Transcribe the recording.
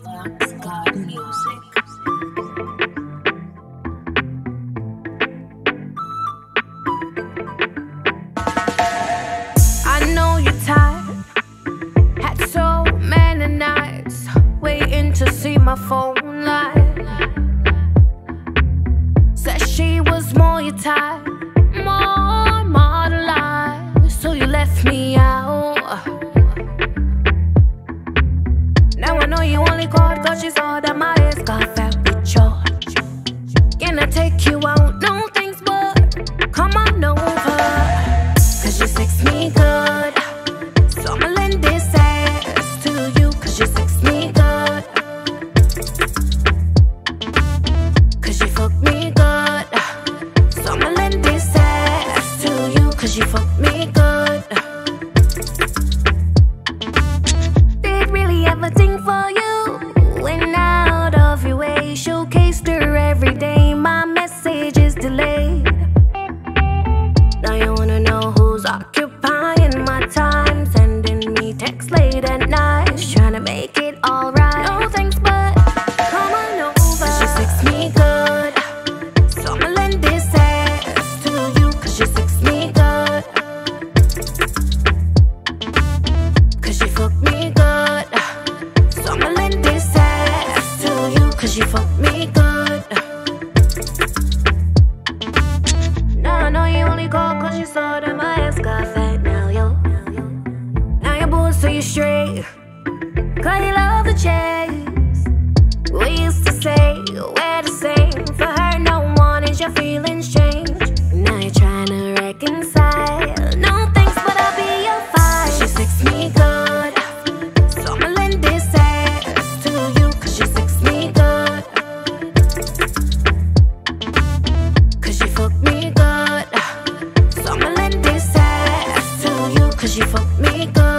VoxGad Music. to see my phone light. Said she was more your type. But saw all that Cause you fucked me good. Now I know you only call cause you saw that my ass got fat. Now yo Now your boys so you straight. Cause you love the chase We used to say, we're the same. For her no one is your feeling. Cause you fucked me good.